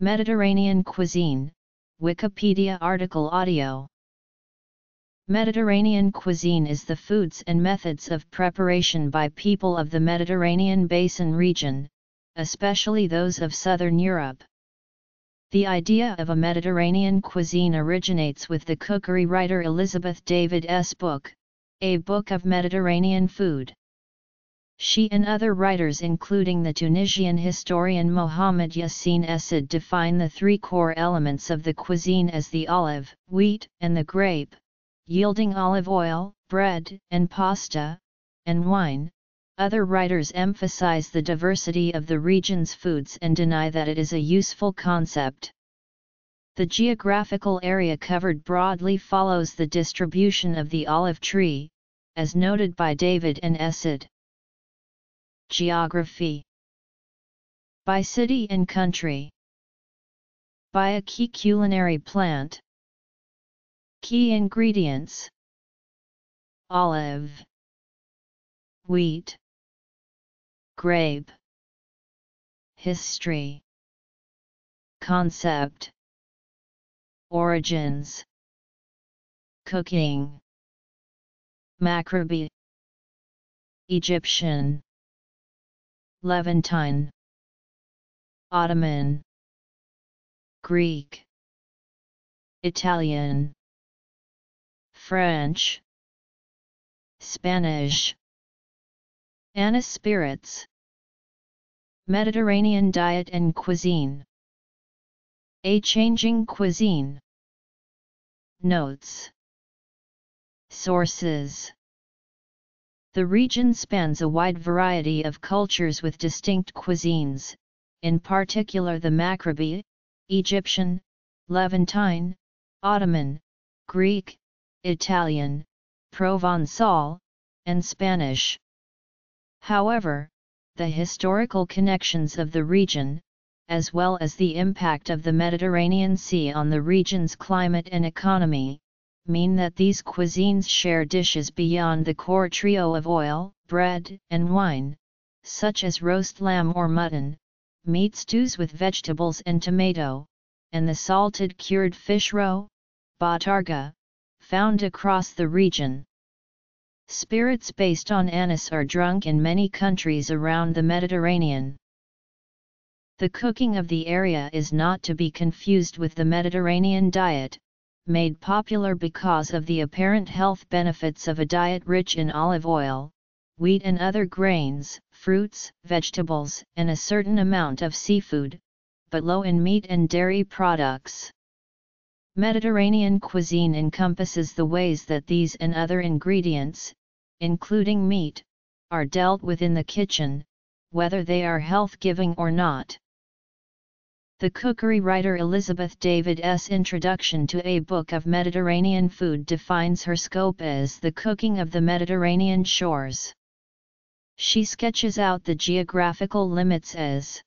Mediterranean cuisine, Wikipedia article audio. Mediterranean cuisine is the foods and methods of preparation by people of the Mediterranean basin region, especially those of southern Europe. The idea of a Mediterranean cuisine originates with the cookery writer Elizabeth David.'s S book, A Book of Mediterranean Food. She and other writers including the Tunisian historian Mohamed Yassine Essid define the three core elements of the cuisine as the olive, wheat, and the grape, yielding olive oil, bread, and pasta, and wine. Other writers emphasize the diversity of the region's foods and deny that it is a useful concept. The geographical area covered broadly follows the distribution of the olive tree, as noted by David and Essid. Geography. By city and country. By a key culinary plant. Key ingredients. Olive. Wheat. Grape. History. Concept. Origins. Cooking. Maghrebi. Egyptian Levantine. Ottoman. Greek. Italian. French. Spanish. Anise spirits Mediterranean diet and cuisine. A changing cuisine. Notes. Sources the region spans a wide variety of cultures with distinct cuisines, in particular the Maghrebi, Egyptian, Levantine, Ottoman, Greek, Italian, Provençal, and Spanish. However, the historical connections of the region, as well as the impact of the Mediterranean Sea on the region's climate and economy, mean that these cuisines share dishes beyond the core trio of oil, bread, and wine, such as roast lamb or mutton, meat stews with vegetables and tomato, and the salted cured fish roe, bottarga, found across the region. Spirits based on anise are drunk in many countries around the Mediterranean. The cooking of the area is not to be confused with the Mediterranean diet, made popular because of the apparent health benefits of a diet rich in olive oil, wheat and other grains, fruits, vegetables, and a certain amount of seafood, but low in meat and dairy products. Mediterranean cuisine encompasses the ways that these and other ingredients, including meat, are dealt with in the kitchen, whether they are health-giving or not. The cookery writer Elizabeth David's introduction to A Book of Mediterranean Food defines her scope as the cooking of the Mediterranean shores. She sketches out the geographical limits as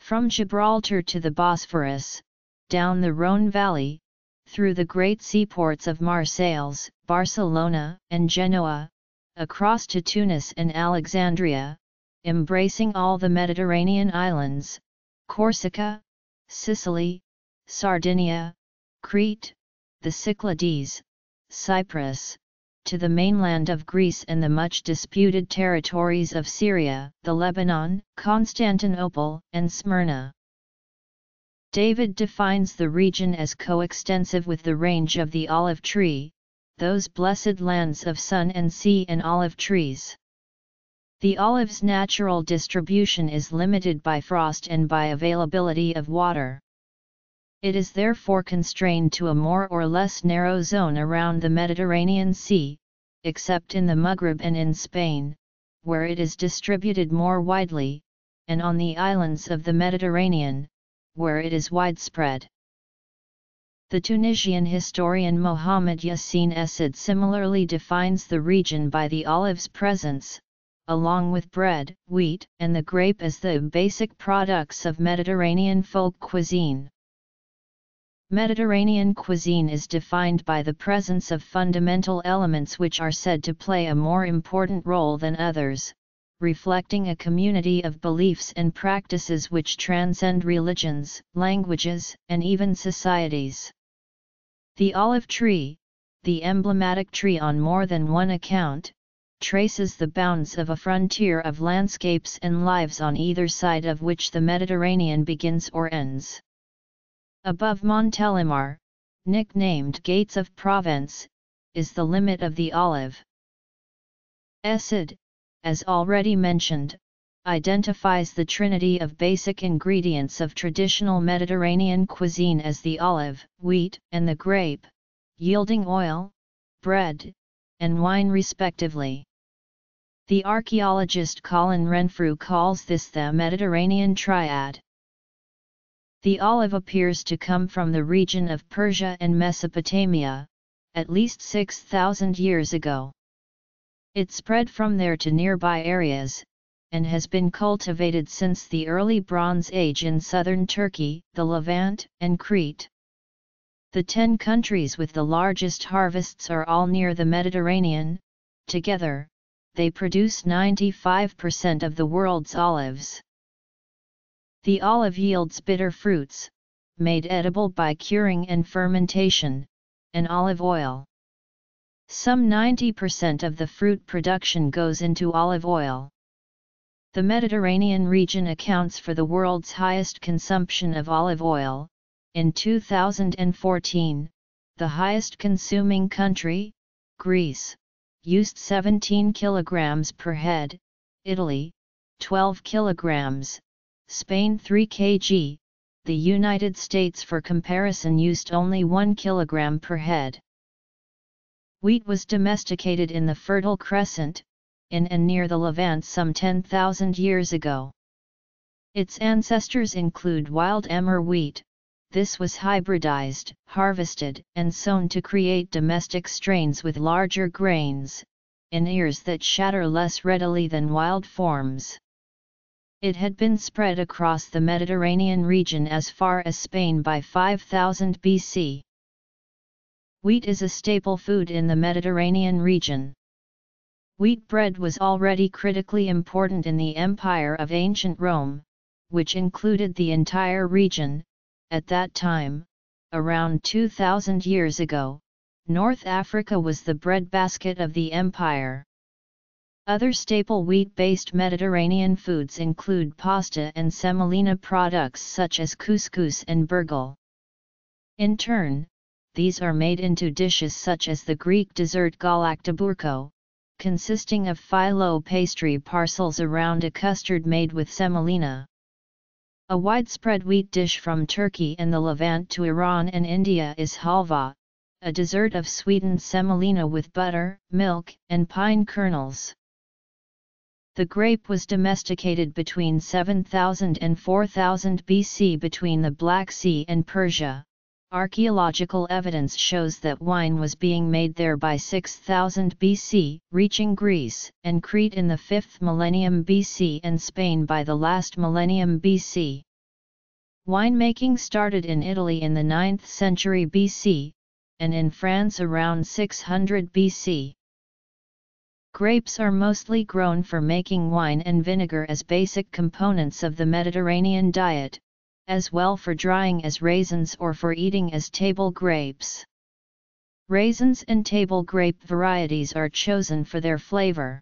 from Gibraltar to the Bosphorus, down the Rhone Valley, through the great seaports of Marseilles, Barcelona, and Genoa, across to Tunis and Alexandria, embracing all the Mediterranean islands, Corsica, Sicily, Sardinia, Crete, the Cyclades, Cyprus, to the mainland of Greece and the much disputed territories of Syria, the Lebanon, Constantinople, and Smyrna. David defines the region as coextensive with the range of the olive tree, those blessed lands of sun and sea and olive trees. The olive's natural distribution is limited by frost and by availability of water. It is therefore constrained to a more or less narrow zone around the Mediterranean Sea, except in the Maghreb and in Spain, where it is distributed more widely, and on the islands of the Mediterranean, where it is widespread. The Tunisian historian Mohamed Yassine Essid similarly defines the region by the olive's presence, along with bread, wheat, and the grape as the basic products of Mediterranean folk cuisine. Mediterranean cuisine is defined by the presence of fundamental elements which are said to play a more important role than others, reflecting a community of beliefs and practices which transcend religions, languages, and even societies. The olive tree, the emblematic tree on more than one account, traces the bounds of a frontier of landscapes and lives on either side of which the Mediterranean begins or ends. Above Montélimar, nicknamed Gates of Provence, is the limit of the olive. Essid, as already mentioned, identifies the trinity of basic ingredients of traditional Mediterranean cuisine as the olive, wheat, and the grape, yielding oil, bread, and wine respectively. The archaeologist Colin Renfrew calls this the Mediterranean triad. The olive appears to come from the region of Persia and Mesopotamia, at least 6,000 years ago. It spread from there to nearby areas, and has been cultivated since the early Bronze Age in southern Turkey, the Levant, and Crete. The ten countries with the largest harvests are all near the Mediterranean, together, they produce 95% of the world's olives. The olive yields bitter fruits, made edible by curing and fermentation, and olive oil. Some 90% of the fruit production goes into olive oil. The Mediterranean region accounts for the world's highest consumption of olive oil. In 2014, the highest consuming country, Greece, used 17 kilograms per head, Italy, 12 kilograms, Spain 3 kg, the United States for comparison used only 1 kilogram per head. Wheat was domesticated in the Fertile Crescent, in and near the Levant some 10,000 years ago. Its ancestors include wild emmer wheat, this was hybridized, harvested, and sown to create domestic strains with larger grains, in ears that shatter less readily than wild forms. It had been spread across the Mediterranean region as far as Spain by 5000 BC. Wheat is a staple food in the Mediterranean region. Wheat bread was already critically important in the empire of ancient Rome, which included the entire region, at that time, around 2000 years ago, North Africa was the breadbasket of the empire. Other staple wheat-based Mediterranean foods include pasta and semolina products such as couscous and burghul. In turn, these are made into dishes such as the Greek dessert galaktoboureko, consisting of phyllo pastry parcels around a custard made with semolina. A widespread wheat dish from Turkey and the Levant to Iran and India is halva, a dessert of sweetened semolina with butter, milk, and pine kernels. The grape was domesticated between 7000 and 4000 BC between the Black Sea and Persia. Archaeological evidence shows that wine was being made there by 6000 BC, reaching Greece and Crete in the 5th millennium BC and Spain by the last millennium BC. Winemaking started in Italy in the 9th century BC, and in France around 600 BC. Grapes are mostly grown for making wine and vinegar as basic components of the Mediterranean diet, as well for drying as raisins or for eating as table grapes. Raisins and table grape varieties are chosen for their flavor.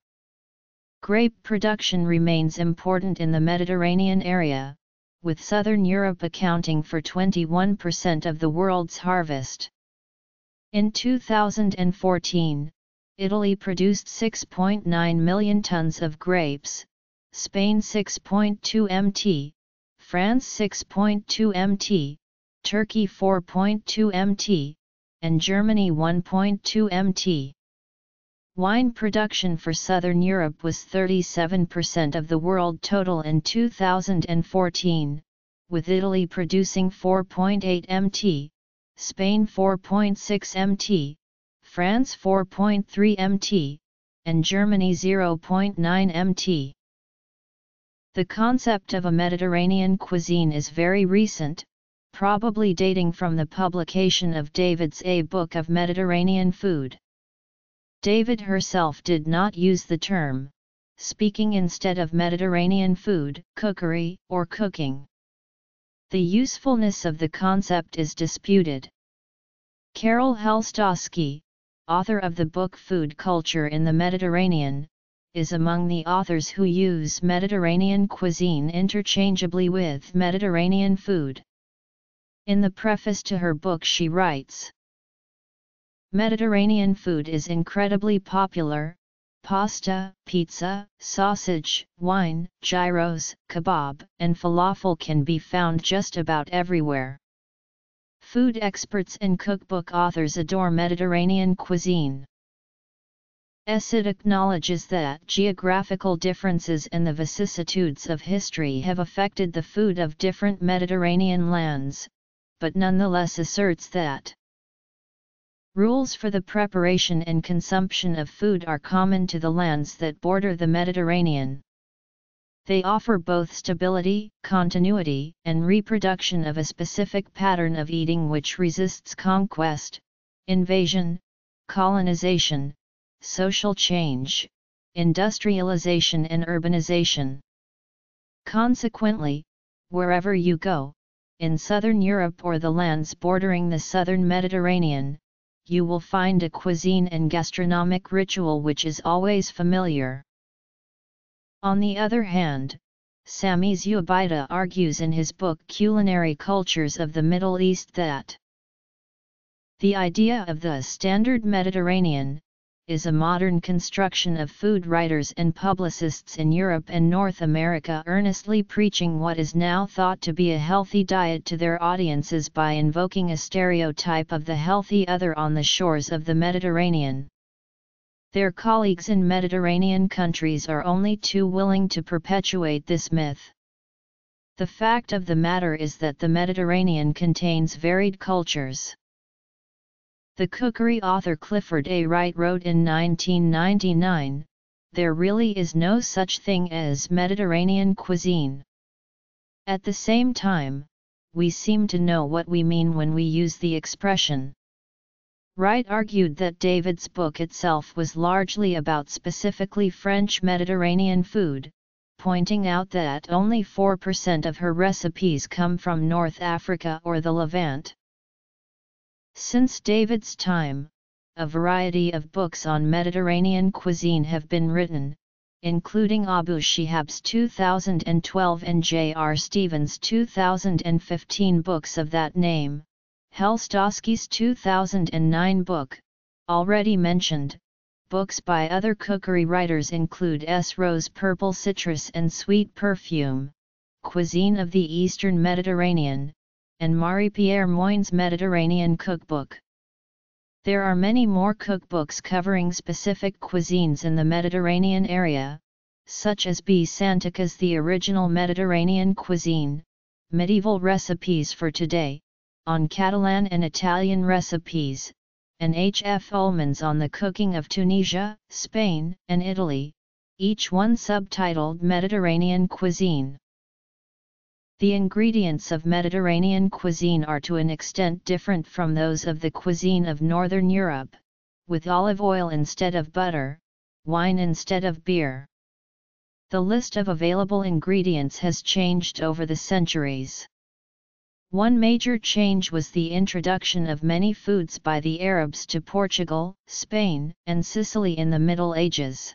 Grape production remains important in the Mediterranean area, with southern Europe accounting for 21% of the world's harvest. In 2014, Italy produced 6.9 million tons of grapes, Spain 6.2 mt, France 6.2 mt, Turkey 4.2 mt, and Germany 1.2 mt. Wine production for Southern Europe was 37% of the world total in 2014, with Italy producing 4.8 mt, Spain 4.6 mt, France 4.3 mt, and Germany 0.9 mt. The concept of a Mediterranean cuisine is very recent, probably dating from the publication of David's A Book of Mediterranean Food. David herself did not use the term, speaking instead of Mediterranean food, cookery, or cooking. The usefulness of the concept is disputed. Carol Helstosky, author of the book Food Culture in the Mediterranean, is among the authors who use Mediterranean cuisine interchangeably with Mediterranean food. In the preface to her book she writes, Mediterranean food is incredibly popular, pasta, pizza, sausage, wine, gyros, kebab, and falafel can be found just about everywhere. Food experts and cookbook authors adore Mediterranean cuisine. It acknowledges that geographical differences and the vicissitudes of history have affected the food of different Mediterranean lands, but nonetheless asserts that rules for the preparation and consumption of food are common to the lands that border the Mediterranean. They offer both stability, continuity, and reproduction of a specific pattern of eating which resists conquest, invasion, colonization, social change, industrialization and urbanization. Consequently, wherever you go, in southern Europe or the lands bordering the southern Mediterranean, you will find a cuisine and gastronomic ritual which is always familiar. On the other hand, Sami Zubaida argues in his book Culinary Cultures of the Middle East that the idea of the standard Mediterranean, is a modern construction of food writers and publicists in Europe and North America earnestly preaching what is now thought to be a healthy diet to their audiences by invoking a stereotype of the healthy other on the shores of the Mediterranean. Their colleagues in Mediterranean countries are only too willing to perpetuate this myth. The fact of the matter is that the Mediterranean contains varied cultures. The cookery author Clifford A. Wright wrote in 1999, There really is no such thing as Mediterranean cuisine. At the same time, we seem to know what we mean when we use the expression. Wright argued that David's book itself was largely about specifically French Mediterranean food, pointing out that only 4% of her recipes come from North Africa or the Levant. Since David's time, a variety of books on Mediterranean cuisine have been written, including Abu Shihab's 2012 and J.R. Stevens' 2015 books of that name, Helstosky's 2009 book, already mentioned, books by other cookery writers include S. Rowe's Purple Citrus and Sweet Perfume, Cuisine of the Eastern Mediterranean, and Marie-Pierre Moine's Mediterranean Cookbook. There are many more cookbooks covering specific cuisines in the Mediterranean area, such as B. Santich's The Original Mediterranean Cuisine, Medieval Recipes for Today, on Catalan and Italian recipes, and H. F. Ullman's on the cooking of Tunisia, Spain, and Italy, each one subtitled Mediterranean Cuisine. The ingredients of Mediterranean cuisine are to an extent different from those of the cuisine of Northern Europe, with olive oil instead of butter, wine instead of beer. The list of available ingredients has changed over the centuries. One major change was the introduction of many foods by the Arabs to Portugal, Spain, and Sicily in the Middle Ages.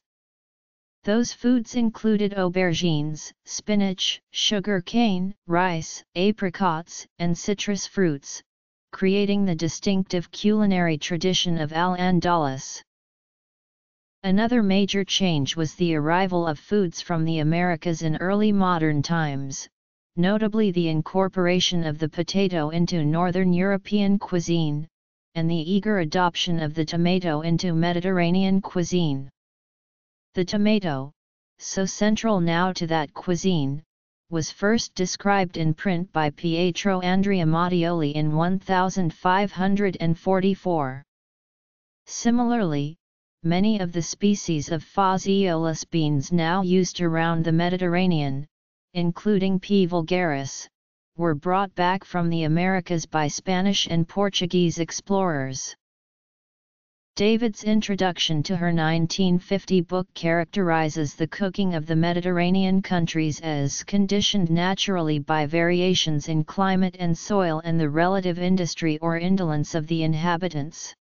Those foods included aubergines, spinach, sugar cane, rice, apricots, and citrus fruits, creating the distinctive culinary tradition of Al-Andalus. Another major change was the arrival of foods from the Americas in early modern times, notably the incorporation of the potato into Northern European cuisine, and the eager adoption of the tomato into Mediterranean cuisine. The tomato, so central now to that cuisine, was first described in print by Pietro Andrea Mattioli in 1544. Similarly, many of the species of Phaseolus beans now used around the Mediterranean, including P. vulgaris, were brought back from the Americas by Spanish and Portuguese explorers. David's introduction to her 1950 book characterizes the cooking of the Mediterranean countries as conditioned naturally by variations in climate and soil and the relative industry or indolence of the inhabitants.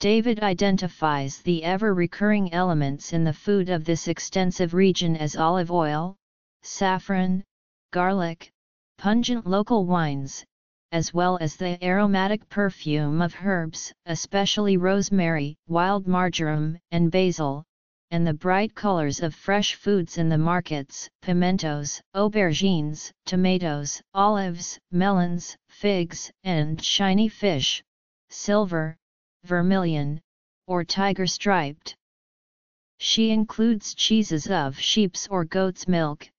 David identifies the ever-recurring elements in the food of this extensive region as olive oil, saffron, garlic, pungent local wines, as well as the aromatic perfume of herbs, especially rosemary, wild marjoram, and basil, and the bright colors of fresh foods in the markets, pimentos, aubergines, tomatoes, olives, melons, figs, and shiny fish, silver, vermilion, or tiger striped. She includes cheeses of sheep's or goat's milk,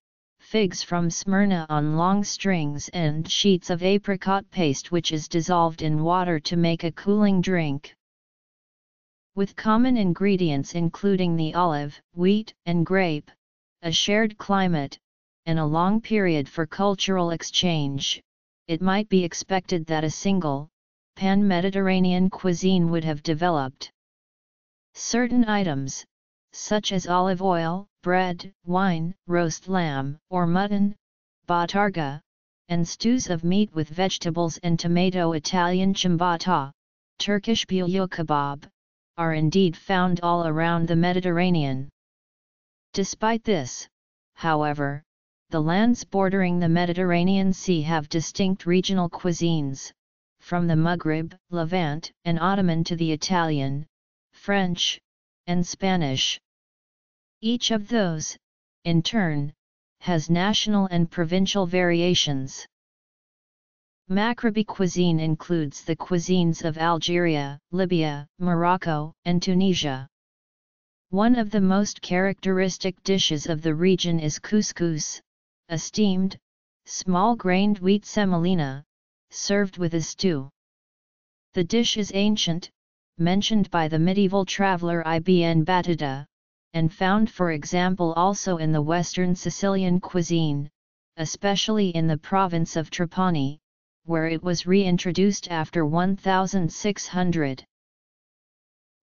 figs from Smyrna on long strings and sheets of apricot paste which is dissolved in water to make a cooling drink. With common ingredients including the olive, wheat, and grape, a shared climate, and a long period for cultural exchange, it might be expected that a single, pan-Mediterranean cuisine would have developed. Certain items, such as olive oil, bread, wine, roast lamb or mutton, bottarga, and stews of meat with vegetables and tomato Italian ciabatta, Turkish bulyo kebab, are indeed found all around the Mediterranean. Despite this, however, the lands bordering the Mediterranean Sea have distinct regional cuisines, from the Maghreb, Levant, and Ottoman to the Italian, French, and Spanish. Each of those, in turn, has national and provincial variations. Maghrebi cuisine includes the cuisines of Algeria, Libya, Morocco, and Tunisia. One of the most characteristic dishes of the region is couscous, a steamed, small-grained wheat semolina, served with a stew. The dish is ancient, mentioned by the medieval traveller Ibn Battuta, and found for example also in the western Sicilian cuisine, especially in the province of Trapani, where it was reintroduced after 1600.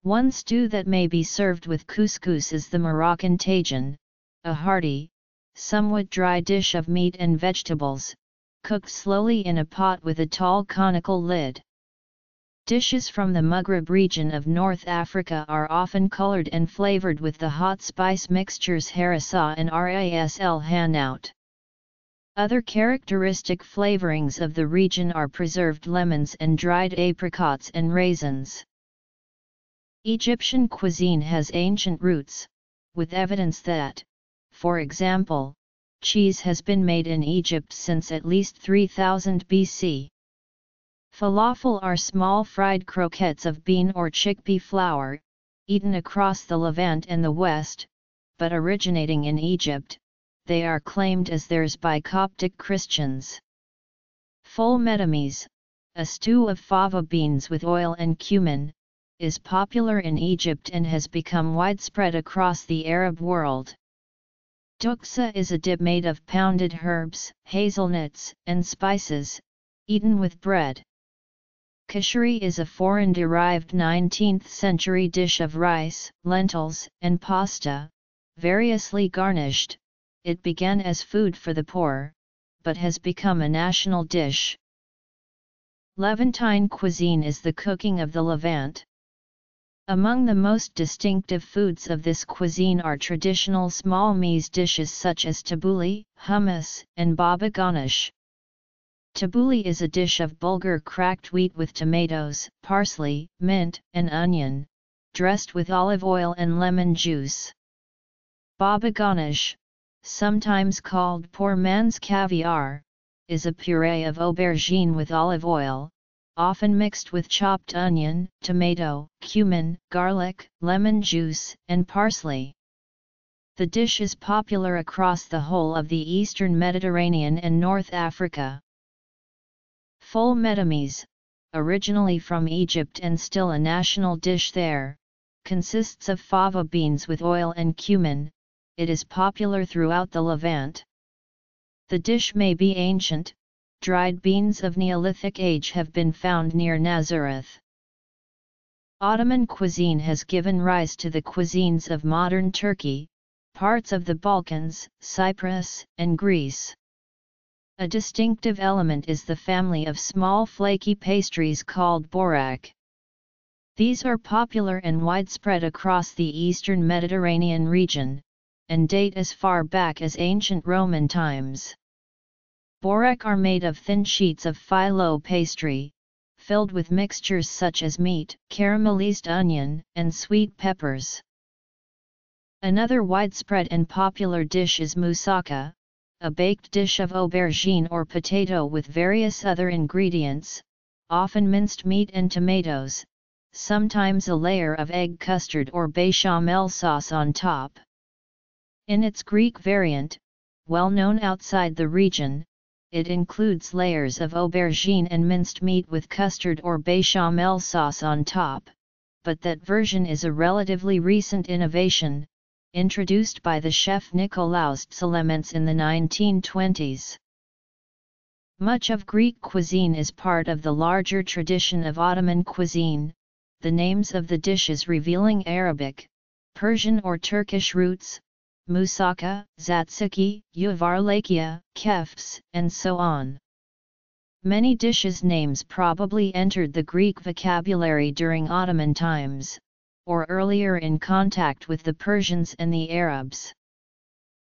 One stew that may be served with couscous is the Moroccan tajin, a hearty, somewhat dry dish of meat and vegetables, cooked slowly in a pot with a tall conical lid. Dishes from the Maghreb region of North Africa are often colored and flavored with the hot spice mixtures harissa and ras el hanout. Other characteristic flavorings of the region are preserved lemons and dried apricots and raisins. Egyptian cuisine has ancient roots, with evidence that, for example, cheese has been made in Egypt since at least 3000 BC. Falafel are small fried croquettes of bean or chickpea flour, eaten across the Levant and the West, but originating in Egypt, they are claimed as theirs by Coptic Christians. Ful medames, a stew of fava beans with oil and cumin, is popular in Egypt and has become widespread across the Arab world. Duksa is a dip made of pounded herbs, hazelnuts, and spices, eaten with bread. Kashari is a foreign-derived 19th-century dish of rice, lentils, and pasta, variously garnished. It began as food for the poor, but has become a national dish. Levantine cuisine is the cooking of the Levant. Among the most distinctive foods of this cuisine are traditional small meze dishes such as tabbouleh, hummus, and baba ganoush. Tabbouleh is a dish of bulgur cracked wheat with tomatoes, parsley, mint, and onion, dressed with olive oil and lemon juice. Baba ganoush, sometimes called poor man's caviar, is a puree of aubergine with olive oil, often mixed with chopped onion, tomato, cumin, garlic, lemon juice, and parsley. The dish is popular across the whole of the eastern Mediterranean and North Africa. Ful medames, originally from Egypt and still a national dish there, consists of fava beans with oil and cumin, it is popular throughout the Levant. The dish may be ancient, dried beans of Neolithic age have been found near Nazareth. Ottoman cuisine has given rise to the cuisines of modern Turkey, parts of the Balkans, Cyprus, and Greece. A distinctive element is the family of small flaky pastries called börek. These are popular and widespread across the eastern Mediterranean region, and date as far back as ancient Roman times. Börek are made of thin sheets of phyllo pastry, filled with mixtures such as meat, caramelized onion, and sweet peppers. Another widespread and popular dish is moussaka, a baked dish of aubergine or potato with various other ingredients, often minced meat and tomatoes, sometimes a layer of egg custard or bechamel sauce on top. In its Greek variant, well known outside the region, it includes layers of aubergine and minced meat with custard or bechamel sauce on top, but that version is a relatively recent innovation, introduced by the chef Nikolaos Tselementes in the 1920s. Much of Greek cuisine is part of the larger tradition of Ottoman cuisine, the names of the dishes revealing Arabic, Persian or Turkish roots, moussaka, tzatziki, yuvarlakia, kefs, and so on. Many dishes' names probably entered the Greek vocabulary during Ottoman times, or earlier in contact with the Persians and the Arabs.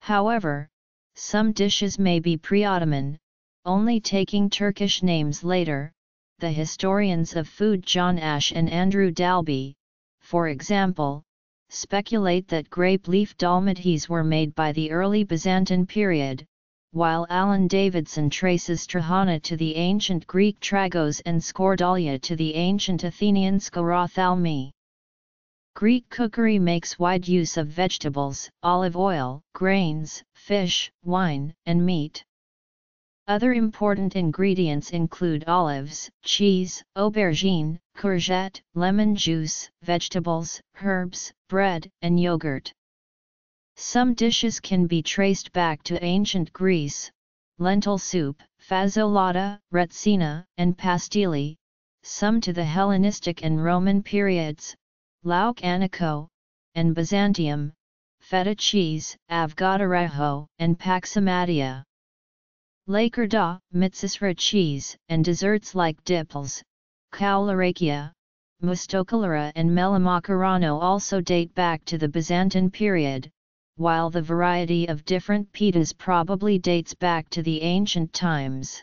However, some dishes may be pre-Ottoman, only taking Turkish names later, the historians of food John Ash and Andrew Dalby, for example, speculate that grape leaf dolmades were made by the early Byzantine period, while Alan Davidson traces Trahana to the ancient Greek tragos and Skordalia to the ancient Athenian skorothalmi. Greek cookery makes wide use of vegetables, olive oil, grains, fish, wine, and meat. Other important ingredients include olives, cheese, aubergine, courgette, lemon juice, vegetables, herbs, bread, and yogurt. Some dishes can be traced back to ancient Greece, lentil soup, fasolada, retsina, and pasteli, some to the Hellenistic and Roman periods, loukaniko, and Byzantium, feta cheese, avgotaraho, and paxamatia. Lakerda, Mitsisra cheese, and desserts like diples, koulourakia, mustokalara and melomakarono also date back to the Byzantine period, while the variety of different pitas probably dates back to the ancient times.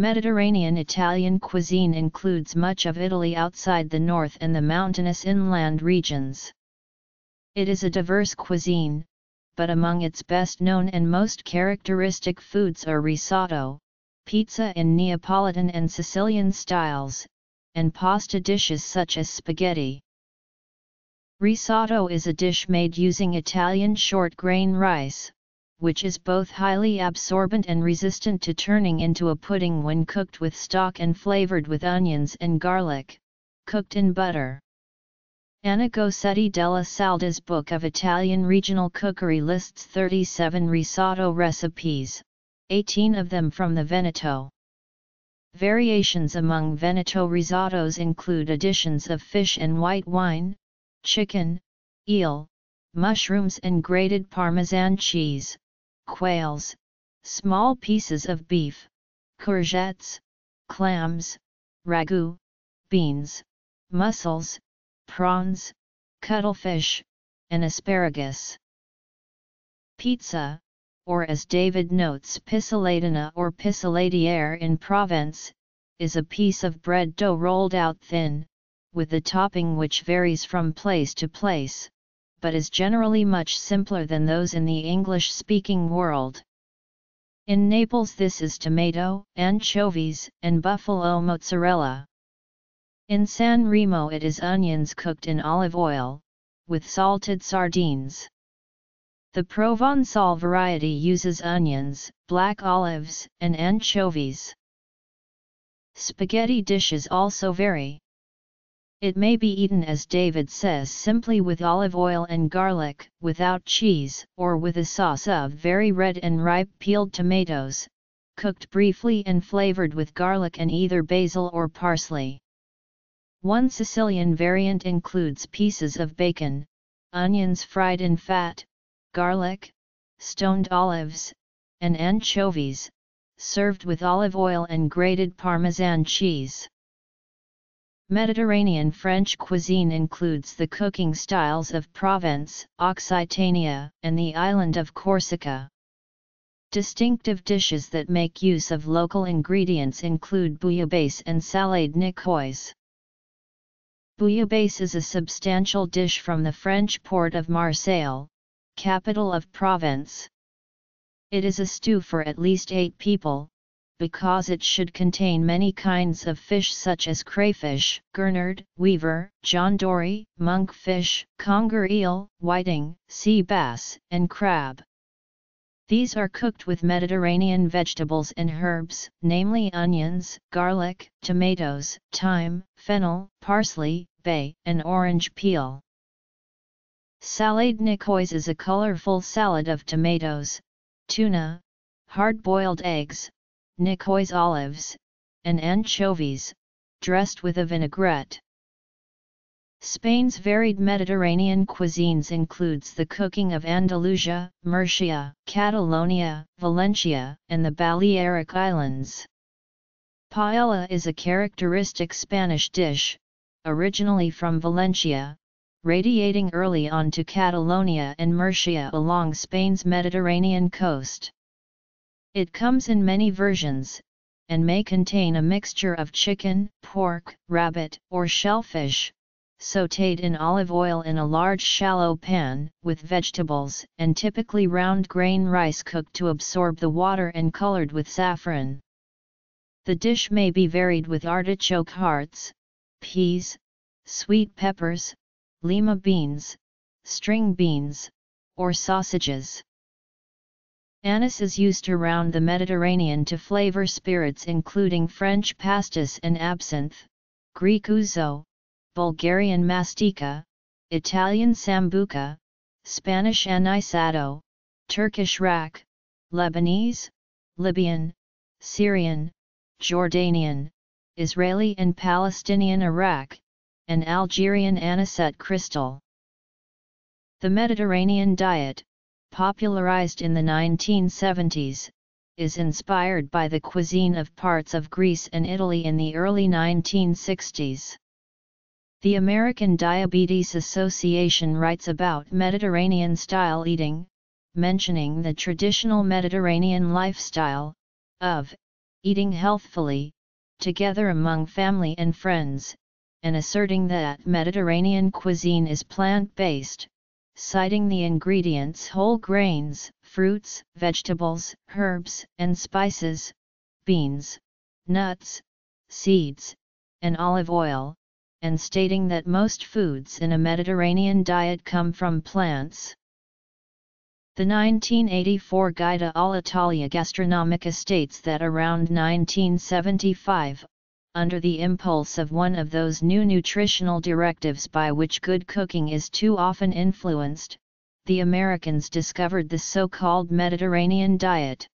Mediterranean Italian cuisine includes much of Italy outside the north and the mountainous inland regions. It is a diverse cuisine, but among its best known and most characteristic foods are risotto, pizza in Neapolitan and Sicilian styles, and pasta dishes such as spaghetti. Risotto is a dish made using Italian short grain rice, which is both highly absorbent and resistant to turning into a pudding when cooked with stock and flavored with onions and garlic, cooked in butter. Anna Gosetti della Salda's Book of Italian Regional Cookery lists 37 risotto recipes, 18 of them from the Veneto. Variations among Veneto risottos include additions of fish and white wine, chicken, eel, mushrooms and grated Parmesan cheese, quails, small pieces of beef, courgettes, clams, ragu, beans, mussels, prawns, cuttlefish, and asparagus. Pizza, or as David notes pissaladina or pissaladière in Provence, is a piece of bread dough rolled out thin, with the topping which varies from place to place, but is generally much simpler than those in the English-speaking world. In Naples this is tomato, anchovies, and buffalo mozzarella. In San Remo it is onions cooked in olive oil, with salted sardines. The Provençal variety uses onions, black olives, and anchovies. Spaghetti dishes also vary. It may be eaten as David says simply with olive oil and garlic, without cheese, or with a sauce of very red and ripe peeled tomatoes, cooked briefly and flavored with garlic and either basil or parsley. One Sicilian variant includes pieces of bacon, onions fried in fat, garlic, stoned olives, and anchovies, served with olive oil and grated Parmesan cheese. Mediterranean French cuisine includes the cooking styles of Provence, Occitania, and the island of Corsica. Distinctive dishes that make use of local ingredients include bouillabaisse and salade niçoise. Bouillabaisse is a substantial dish from the French port of Marseille, capital of Provence. It is a stew for at least eight people, because it should contain many kinds of fish such as crayfish, gurnard, weaver, John Dory, monkfish, conger eel, whiting, sea bass, and crab. These are cooked with Mediterranean vegetables and herbs, namely onions, garlic, tomatoes, thyme, fennel, parsley, bay, and orange peel. Salade niçoise is a colorful salad of tomatoes, tuna, hard-boiled eggs, niçoise olives, and anchovies, dressed with a vinaigrette. Spain's varied Mediterranean cuisines includes the cooking of Andalusia, Murcia, Catalonia, Valencia, and the Balearic Islands. Paella is a characteristic Spanish dish, originally from Valencia, radiating early on to Catalonia and Murcia along Spain's Mediterranean coast. It comes in many versions, and may contain a mixture of chicken, pork, rabbit, or shellfish, sautéed in olive oil in a large shallow pan, with vegetables, and typically round grain rice cooked to absorb the water and colored with saffron. The dish may be varied with artichoke hearts, peas, sweet peppers, lima beans, string beans, or sausages. Anise is used around the Mediterranean to flavor spirits including French pastis and absinthe, Greek ouzo, Bulgarian mastika, Italian sambuca, Spanish anisado, Turkish rak, Lebanese, Libyan, Syrian, Jordanian, Israeli and Palestinian arak, and Algerian anisette crystal. The Mediterranean diet, popularized in the 1970s, is inspired by the cuisine of parts of Greece and Italy in the early 1960s. The American Diabetes Association writes about Mediterranean-style eating, mentioning the traditional Mediterranean lifestyle, of eating healthfully, together among family and friends, and asserting that Mediterranean cuisine is plant-based, citing the ingredients whole grains, fruits, vegetables, herbs, and spices, beans, nuts, seeds, and olive oil, and stating that most foods in a Mediterranean diet come from plants. The 1984 Guida all'Italia Gastronomica states that around 1975, under the impulse of one of those new nutritional directives by which good cooking is too often influenced, the Americans discovered the so-called Mediterranean diet.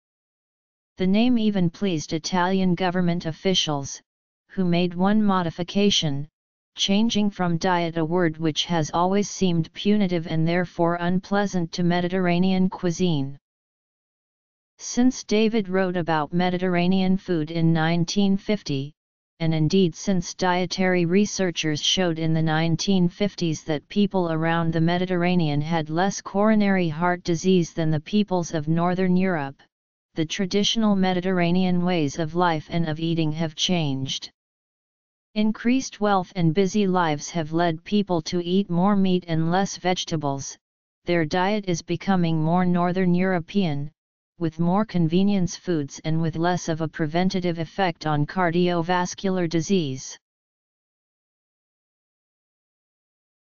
The name even pleased Italian government officials, who made one modification, changing from diet a word which has always seemed punitive and therefore unpleasant to Mediterranean cuisine. Since David wrote about Mediterranean food in 1950, and indeed since dietary researchers showed in the 1950s that people around the Mediterranean had less coronary heart disease than the peoples of Northern Europe, the traditional Mediterranean ways of life and of eating have changed. Increased wealth and busy lives have led people to eat more meat and less vegetables, their diet is becoming more Northern European, with more convenience foods and with less of a preventative effect on cardiovascular disease.